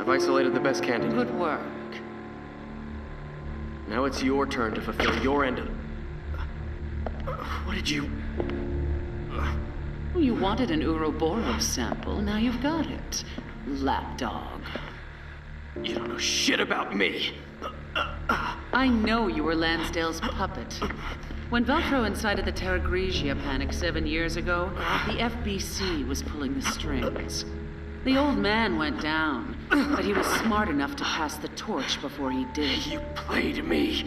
I've isolated the best candidate. Good work. Now it's your turn to fulfill your end of... What did you... You wanted an Uroboros sample, now you've got it. Lapdog. You don't know shit about me. I know you were Lansdale's puppet. When Veltro incited the Terragrigia panic seven years ago, the FBC was pulling the strings. The old man went down, but he was smart enough to pass the torch before he did. You played me.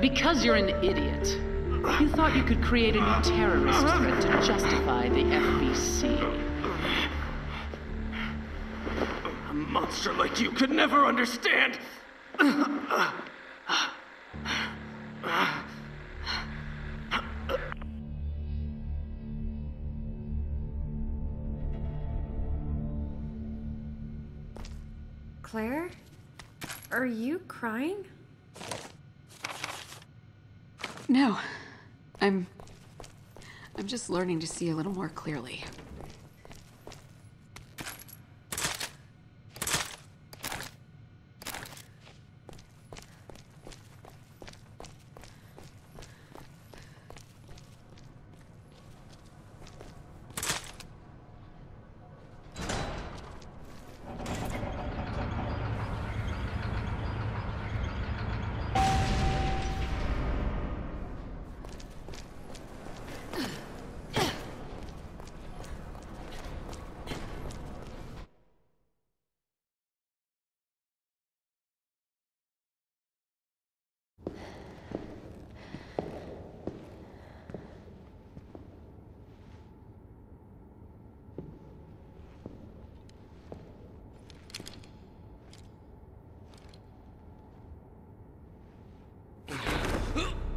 Because you're an idiot. You thought you could create a new terrorist threat to justify the FBC. A monster like you could never understand. Are you crying? No. I'm. I'm just learning to see a little more clearly.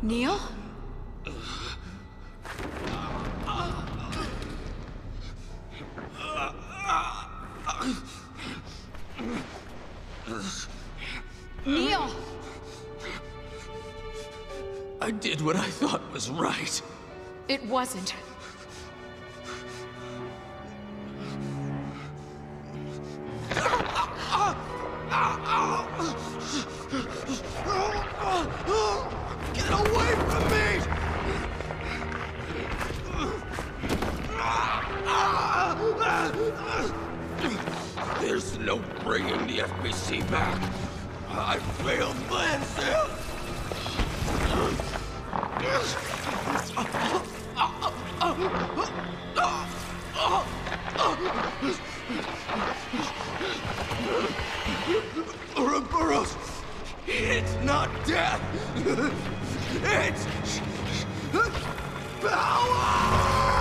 Neil? Neil! I did what I thought was right. It wasn't. No bringing the FBC back. I failed Lansdale. Uroboros! It's not death! It's I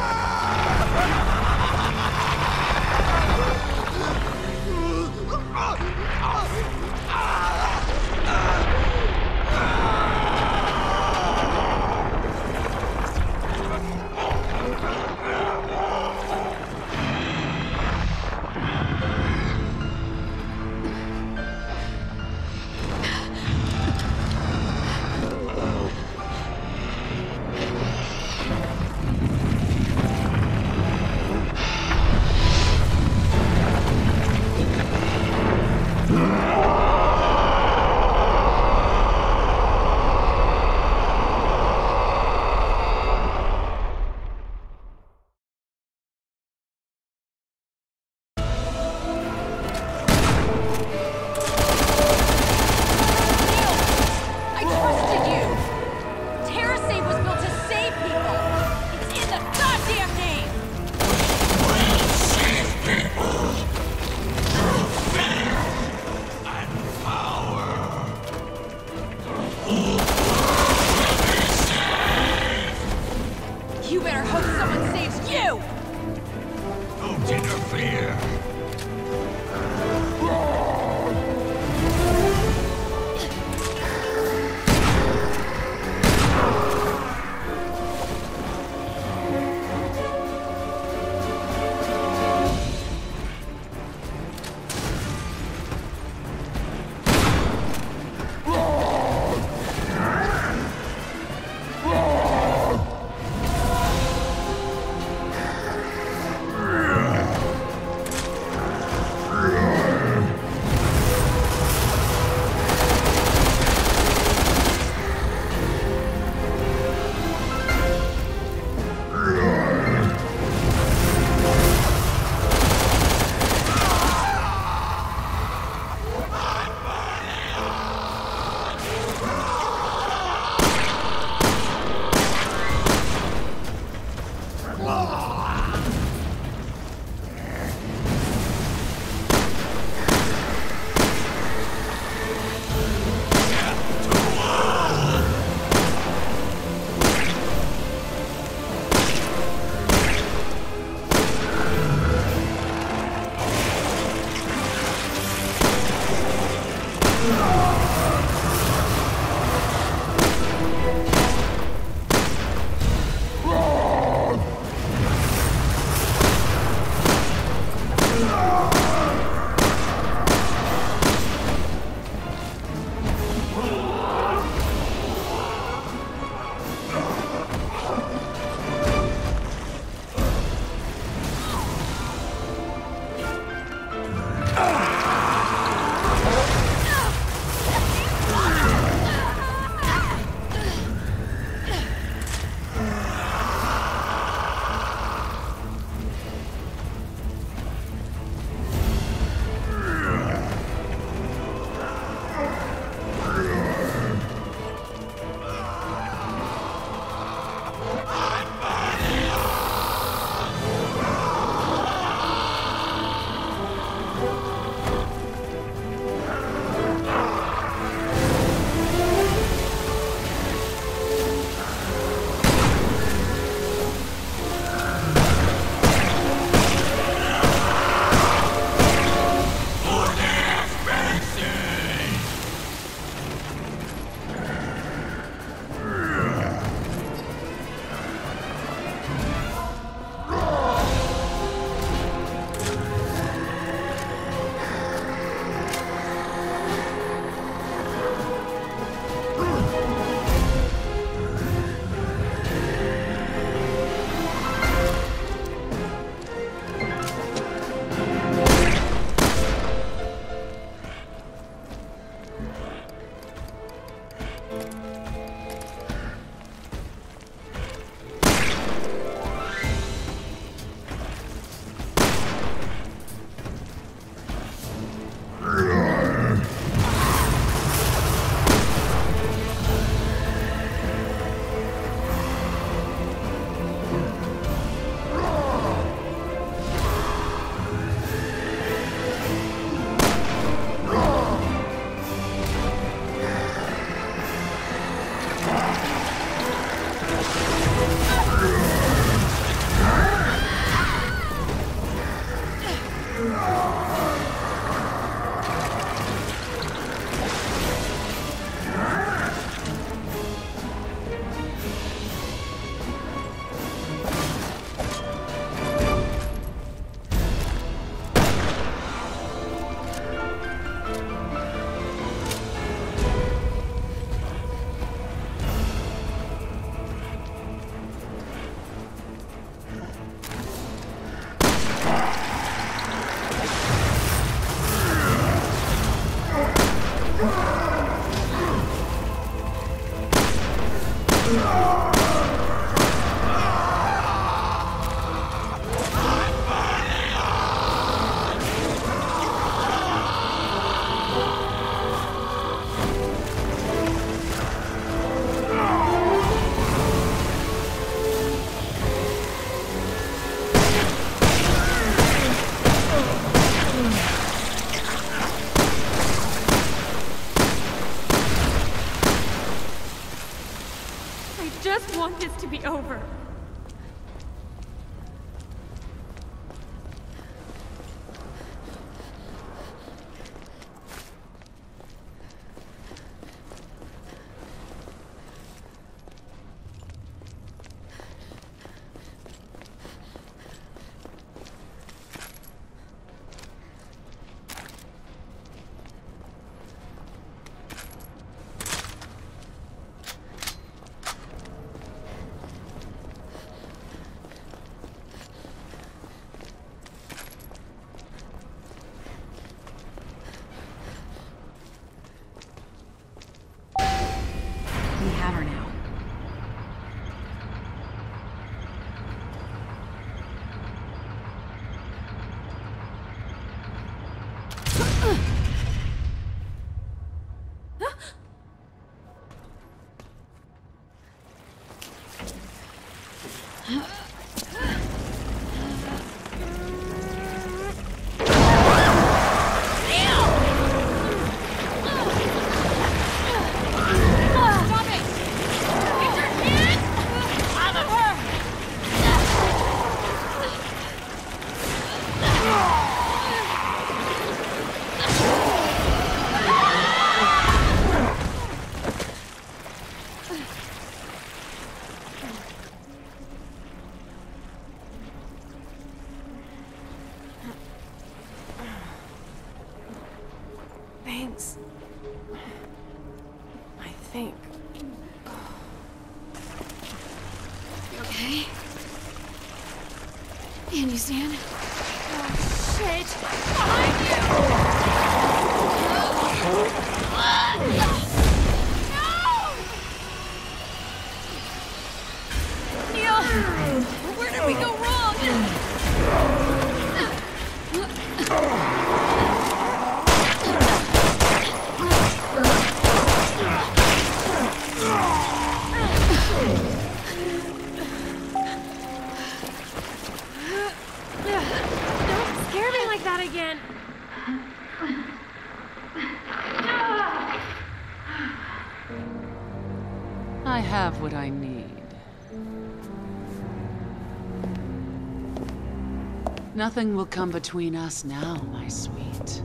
think. You okay? Can you stand? Oh, shit! Behind you! I have what I need. Nothing will come between us now, my sweet.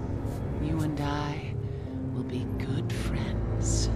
You and I will be good friends.